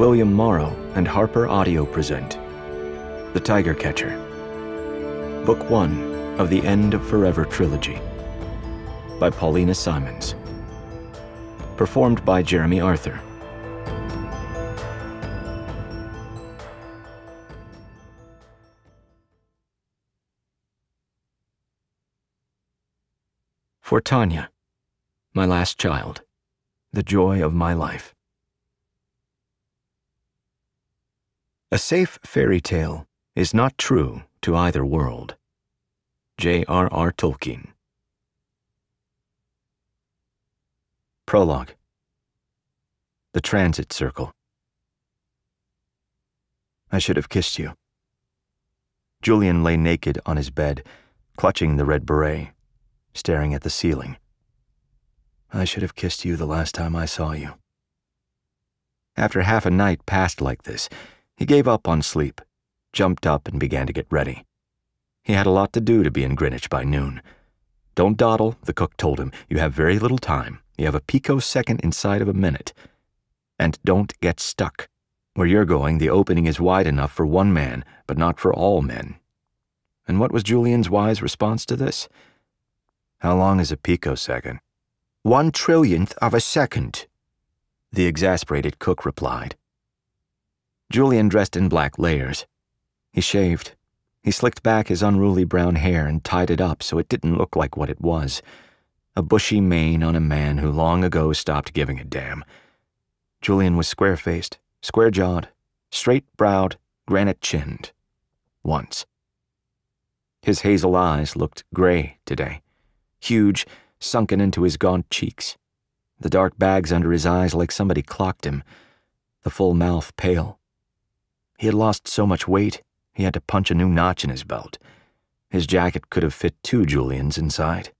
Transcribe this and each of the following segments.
William Morrow and Harper Audio present The Tiger Catcher, Book One of the End of Forever trilogy by Paullina Simons. Performed by Jeremy Arthur. For Tanya, my last child, the joy of my life. A safe fairy tale is not true to either world. J.R.R. Tolkien. Prologue The Transit Circle. I should have kissed you. Julian lay naked on his bed, clutching the red beret, staring at the ceiling. I should have kissed you the last time I saw you. After half a night passed like this, he gave up on sleep, jumped up, and began to get ready. He had a lot to do to be in Greenwich by noon. Don't dawdle, the cook told him. You have very little time. You have a picosecond inside of a minute. And don't get stuck. Where you're going, the opening is wide enough for one man, but not for all men. And what was Julian's wise response to this? How long is a picosecond? One trillionth of a second, the exasperated cook replied. Julian dressed in black layers. He shaved. He slicked back his unruly brown hair and tied it up so it didn't look like what it was a bushy mane on a man who long ago stopped giving a damn. Julian was square faced, square jawed, straight browed, granite chinned. Once. His hazel eyes looked gray today, huge, sunken into his gaunt cheeks. The dark bags under his eyes like somebody clocked him, the full mouth pale, he had lost so much weight, he had to punch a new notch in his belt. His jacket could have fit two Julians inside.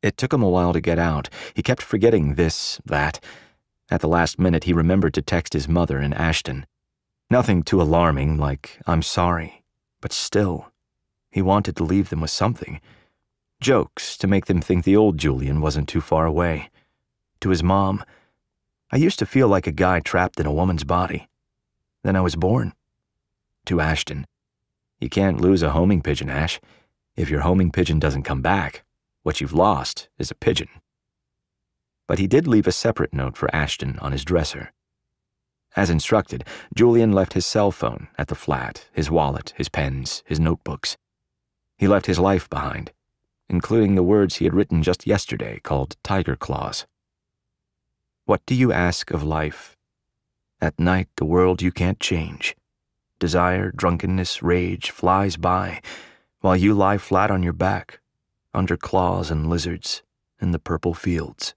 It took him a while to get out. He kept forgetting this, that. At the last minute, he remembered to text his mother in Ashton. Nothing too alarming, like, I'm sorry. But still, he wanted to leave them with something. Jokes to make them think the old Julian wasn't too far away. To his mom, I used to feel like a guy trapped in a woman's body. Then I was born. To Ashton. You can't lose a homing pigeon, Ash. If your homing pigeon doesn't come back, what you've lost is a pigeon. But he did leave a separate note for Ashton on his dresser. As instructed, Julian left his cell phone at the flat, his wallet, his pens, his notebooks. He left his life behind, including the words he had written just yesterday called Tiger Claws. What do you ask of life at night, the world you can't change. Desire, drunkenness, rage flies by, while you lie flat on your back, under claws and lizards, in the purple fields.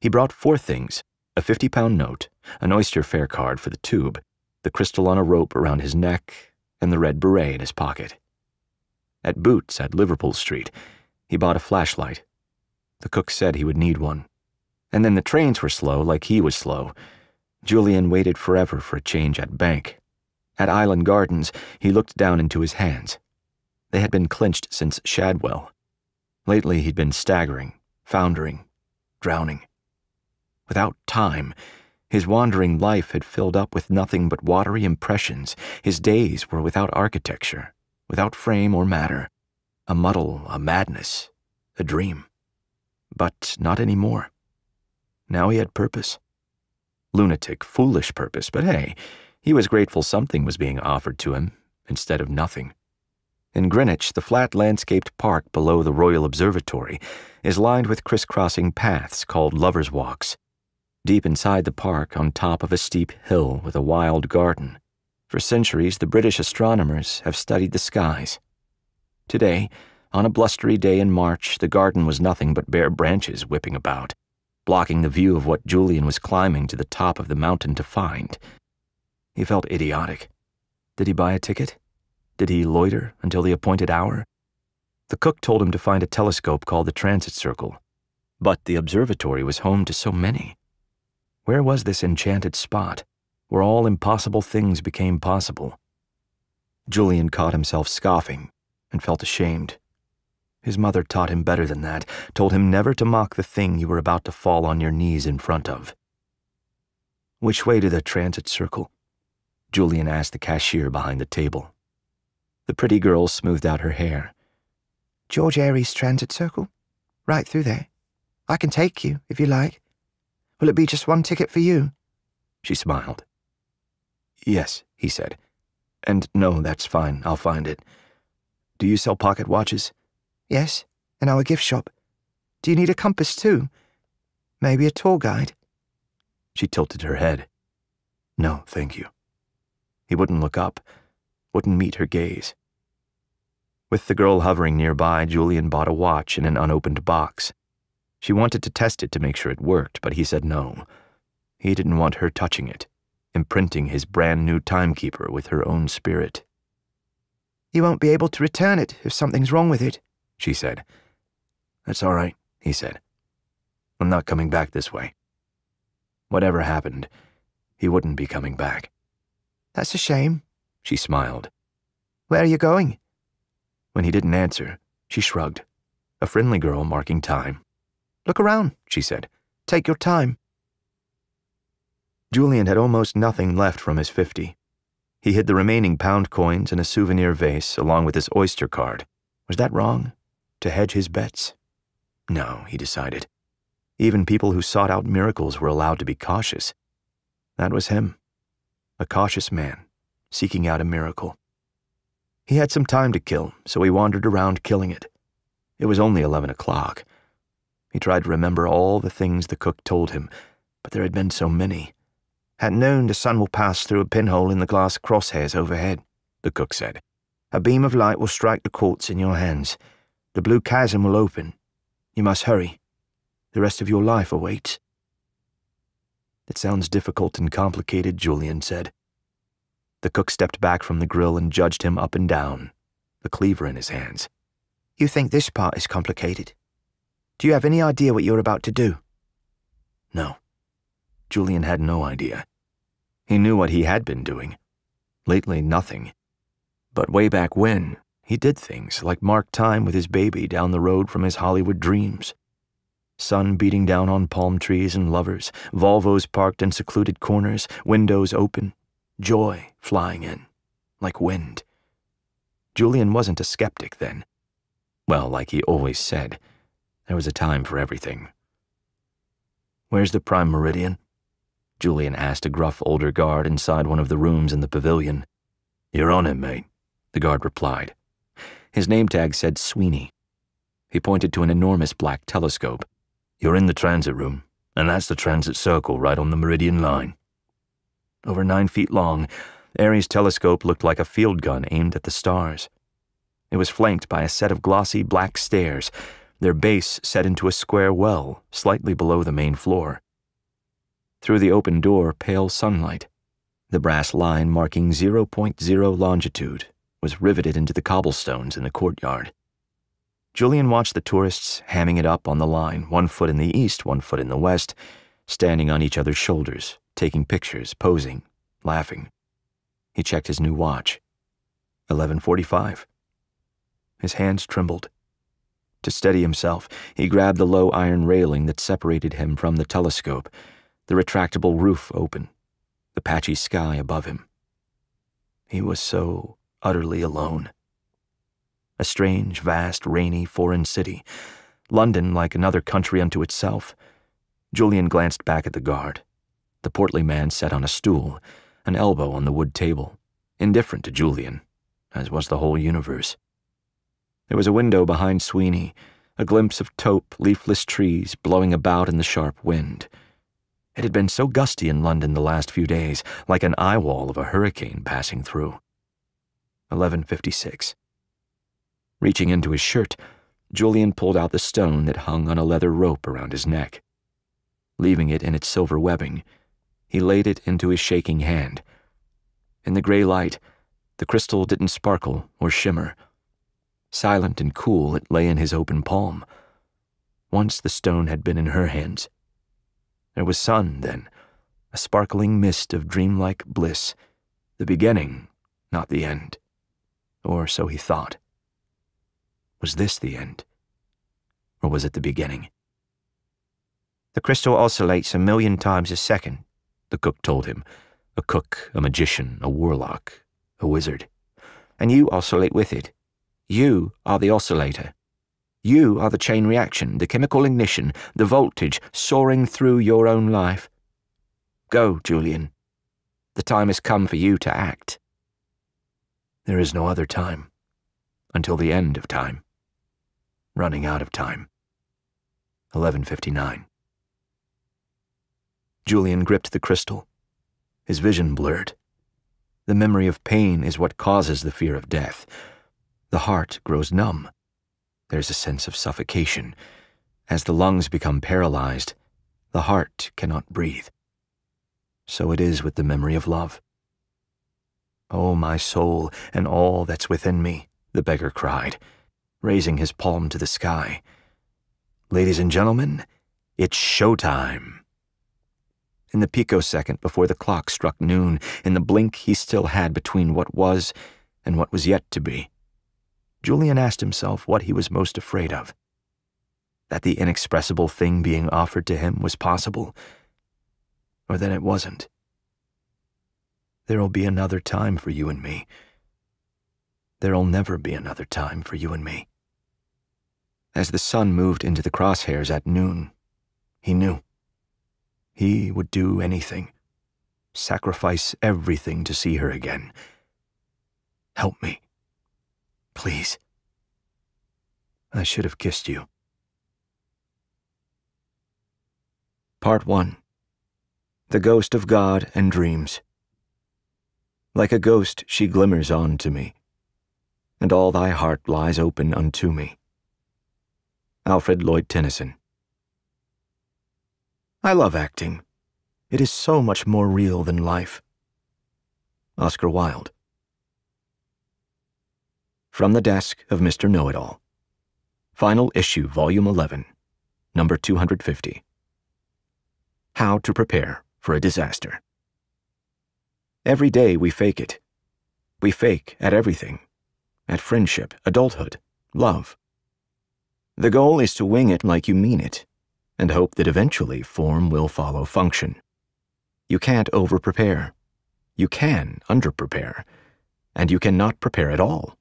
He brought four things a 50 pound note, an oyster fare card for the tube, the crystal on a rope around his neck, and the red beret in his pocket. At Boots at Liverpool Street, he bought a flashlight. The cook said he would need one. And then the trains were slow, like he was slow. Julian waited forever for a change at bank. At Island Gardens, he looked down into his hands. They had been clenched since Shadwell. Lately, he'd been staggering, foundering, drowning. Without time, his wandering life had filled up with nothing but watery impressions. His days were without architecture, without frame or matter. A muddle, a madness, a dream. But not any more. Now he had purpose lunatic, foolish purpose, but hey, he was grateful something was being offered to him instead of nothing. In Greenwich, the flat landscaped park below the Royal Observatory is lined with crisscrossing paths called lovers' walks. Deep inside the park, on top of a steep hill with a wild garden, for centuries the British astronomers have studied the skies. Today, on a blustery day in March, the garden was nothing but bare branches whipping about blocking the view of what Julian was climbing to the top of the mountain to find. He felt idiotic. Did he buy a ticket? Did he loiter until the appointed hour? The cook told him to find a telescope called the Transit Circle, but the observatory was home to so many. Where was this enchanted spot, where all impossible things became possible? Julian caught himself scoffing and felt ashamed. His mother taught him better than that, told him never to mock the thing you were about to fall on your knees in front of. Which way to the transit circle? Julian asked the cashier behind the table. The pretty girl smoothed out her hair. George Airy's Transit Circle? Right through there. I can take you, if you like. Will it be just one ticket for you? She smiled. Yes, he said. And no, that's fine, I'll find it. Do you sell pocket watches? Yes, in our gift shop. Do you need a compass too? Maybe a tour guide? She tilted her head. No, thank you. He wouldn't look up, wouldn't meet her gaze. With the girl hovering nearby, Julian bought a watch in an unopened box. She wanted to test it to make sure it worked, but he said no. He didn't want her touching it, imprinting his brand new timekeeper with her own spirit. You won't be able to return it if something's wrong with it, she said. That's all right, he said. I'm not coming back this way. Whatever happened, he wouldn't be coming back. That's a shame, she smiled. Where are you going? When he didn't answer, she shrugged. A friendly girl marking time. Look around, she said. Take your time. Julian had almost nothing left from his fifty. He hid the remaining pound coins in a souvenir vase along with his Oyster card. Was that wrong? To hedge his bets? No, he decided. Even people who sought out miracles were allowed to be cautious. That was him. A cautious man, seeking out a miracle. He had some time to kill, so he wandered around killing it. It was only 11 o'clock. He tried to remember all the things the cook told him, but there had been so many. At noon, the sun will pass through a pinhole in the glass crosshairs overhead, the cook said. A beam of light will strike the quartz in your hands. The blue chasm will open. You must hurry. The rest of your life awaits. It sounds difficult and complicated, Julian said. The cook stepped back from the grill and judged him up and down, the cleaver in his hands. You think this part is complicated? Do you have any idea what you're about to do? No. Julian had no idea. He knew what he had been doing. Lately, nothing. But way back when, he did things like mark time with his baby down the road from his Hollywood dreams. Sun beating down on palm trees and lovers, Volvos parked in secluded corners, windows open, joy flying in, like wind. Julian wasn't a skeptic then. Well, like he always said, there was a time for everything. Where's the prime meridian? Julian asked a gruff older guard inside one of the rooms in the pavilion. You're on it, mate, the guard replied. His name tag said Sweeney. He pointed to an enormous black telescope. You're in the transit room, and that's the transit circle right on the meridian line. Over nine feet long, Airy's telescope looked like a field gun aimed at the stars. It was flanked by a set of glossy black stairs, their base set into a square well slightly below the main floor. Through the open door, pale sunlight, the brass line marking 0.0 longitude, was riveted into the cobblestones in the courtyard. Julian watched the tourists hamming it up on the line, one foot in the east, one foot in the west, standing on each other's shoulders, taking pictures, posing, laughing. He checked his new watch. 11:45. His hands trembled. To steady himself, he grabbed the low iron railing that separated him from the telescope, the retractable roof open, the patchy sky above him. He was so utterly alone. A strange, vast, rainy, foreign city, London like another country unto itself. Julian glanced back at the guard. The portly man sat on a stool, an elbow on the wood table, indifferent to Julian, as was the whole universe. There was a window behind Sweeney, a glimpse of taupe, leafless trees blowing about in the sharp wind. It had been so gusty in London the last few days, like an eye wall of a hurricane passing through. 1156. Reaching into his shirt, Julian pulled out the stone that hung on a leather rope around his neck. Leaving it in its silver webbing, he laid it into his shaking hand. In the gray light, the crystal didn't sparkle or shimmer. Silent and cool, it lay in his open palm. Once the stone had been in her hands. There was sun, then, a sparkling mist of dreamlike bliss, the beginning, not the end. Or so he thought. Was this the end? Or was it the beginning? The crystal oscillates a million times a second, the cook told him. A cook, a magician, a warlock, a wizard. And you oscillate with it. You are the oscillator. You are the chain reaction, the chemical ignition, the voltage soaring through your own life. Go, Julian. The time has come for you to act. There is no other time. Until the end of time. Running out of time. 1159. Julian gripped the crystal. His vision blurred. The memory of pain is what causes the fear of death. The heart grows numb. There's a sense of suffocation. As the lungs become paralyzed, the heart cannot breathe. So it is with the memory of love. Oh, my soul, and all that's within me, the beggar cried, raising his palm to the sky. Ladies and gentlemen, it's showtime. In the picosecond before the clock struck noon, in the blink he still had between what was and what was yet to be, Julian asked himself what he was most afraid of. That the inexpressible thing being offered to him was possible, or that it wasn't. There'll be another time for you and me. There'll never be another time for you and me. As the sun moved into the crosshairs at noon, he knew. He would do anything, sacrifice everything to see her again. Help me. Please. I should have kissed you. Part 1 The Ghost of God and Dreams. Like a ghost, she glimmers on to me, and all thy heart lies open unto me. Alfred Lord Tennyson. I love acting. It is so much more real than life. Oscar Wilde. From the desk of Mr. Know It All. Final issue, Volume 11, number 250. How to prepare for a disaster. Every day we fake it. We fake at everything at friendship, adulthood, love. The goal is to wing it like you mean it and hope that eventually form will follow function. You can't over prepare. You can under prepare. And you cannot prepare at all.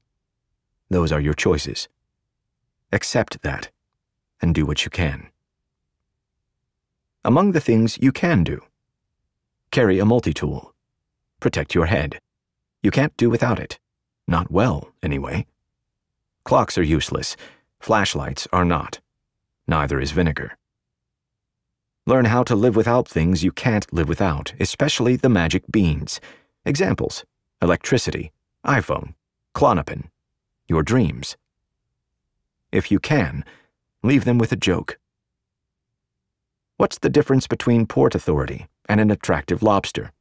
Those are your choices. Accept that and do what you can. Among the things you can do carry a multi tool protect your head. You can't do without it. Not well, anyway. Clocks are useless. Flashlights are not. Neither is vinegar. Learn how to live without things you can't live without, especially the magic beans. Examples electricity, iPhone, Klonopin, your dreams. If you can, leave them with a joke. What's the difference between Port Authority and an attractive lobster?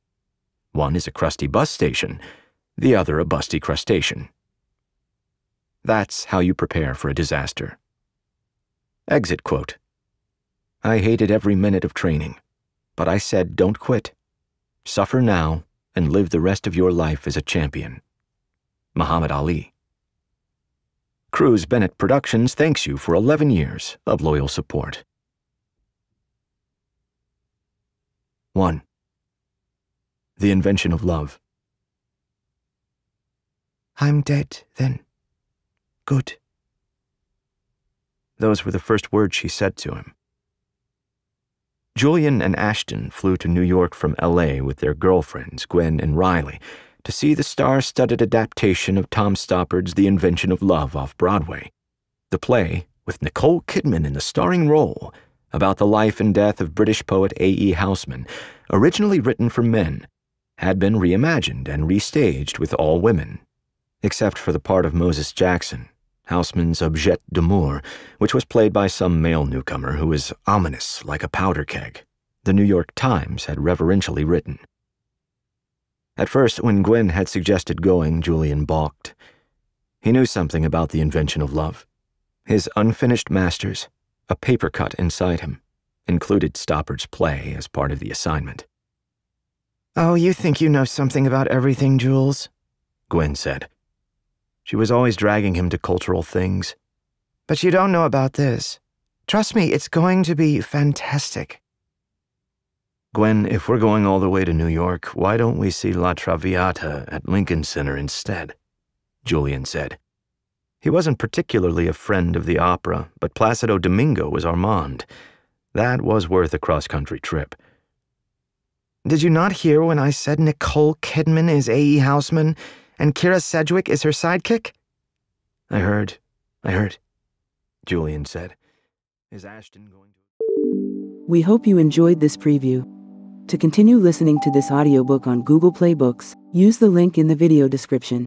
One is a crusty bus station, the other a busty crustacean. That's how you prepare for a disaster. Exit quote. I hated every minute of training, but I said don't quit. Suffer now and live the rest of your life as a champion. Muhammad Ali. Cruz Bennett Productions thanks you for 11 years of loyal support. 1 the invention of love. I'm dead, then. Good. Those were the first words she said to him. Julian and Ashton flew to New York from L.A. with their girlfriends, Gwen and Riley, to see the star studded adaptation of Tom Stoppard's The Invention of Love off Broadway. The play, with Nicole Kidman in the starring role, about the life and death of British poet A.E. Housman, originally written for men, had been reimagined and restaged with all women, except for the part of Moses Jackson, Housman's objet d'amour, which was played by some male newcomer who was ominous like a powder keg, the New York Times had reverentially written. At first, when Gwen had suggested going, Julian balked. He knew something about the invention of love. His unfinished masters, a paper cut inside him, included Stoppard's play as part of the assignment. Oh, you think you know something about everything, Jules? Gwen said. She was always dragging him to cultural things. But you don't know about this. Trust me, it's going to be fantastic. Gwen, if we're going all the way to New York, why don't we see La Traviata at Lincoln Center instead? Julian said. He wasn't particularly a friend of the opera, but Placido Domingo was Armand. That was worth a cross country trip. Did you not hear when I said Nicole Kidman is A.E. Housman and Kyra Sedgwick is her sidekick? I heard. I heard, Julian said. Is Ashton going to. We hope you enjoyed this preview. To continue listening to this audiobook on Google Play Books, use the link in the video description.